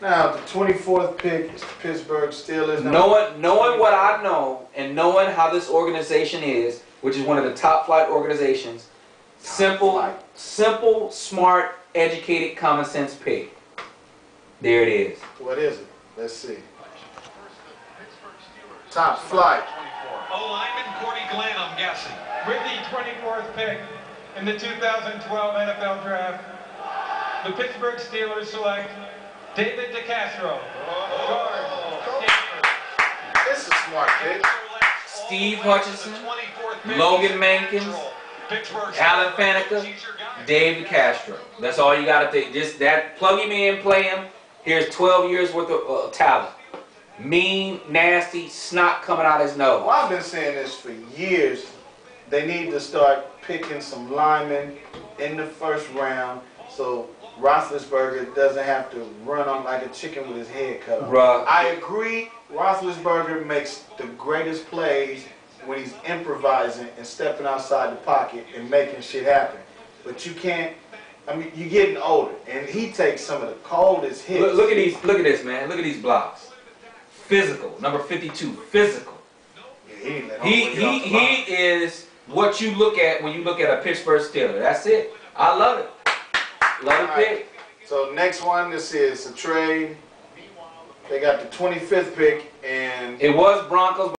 Now, the 24th pick is the Pittsburgh Steelers. Now, Knowing, knowing what I know and knowing how this organization is, which is one of the top flight organizations, simple, flight. simple, smart, educated, common sense pick. There it is. What is it? Let's see. Top flight. O lineman Cordy Glenn, I'm guessing. With the 24th pick in the 2012 NFL Draft, the Pittsburgh Steelers select David DeCastro. Guard, Stanford. This is smart pick. Steve Hutchinson, Logan Mankins, Alan Faneca, David Castro. That's all you gotta think. Just that, plug him in, play him. Here's 12 years worth of uh, talent. Mean, nasty, snot coming out his nose. Well, I've been saying this for years. They need to start picking some linemen in the first round so Roethlisberger doesn't have to run on like a chicken with his head cut off. Bruh. I agree. Roethlisberger makes the greatest plays when he's improvising and stepping outside the pocket and making shit happen. But you can't. I mean, you're getting older, and he takes some of the coldest hits. Look, look at these. Look at this, man. Look at these blocks. Physical, number 52. Physical. Yeah, he He he run off the line. he is what you look at when you look at a Pittsburgh Steeler. That's it. I love it. Love the pick. So next one, this is a trade. They got the 25th pick, and It was Broncos.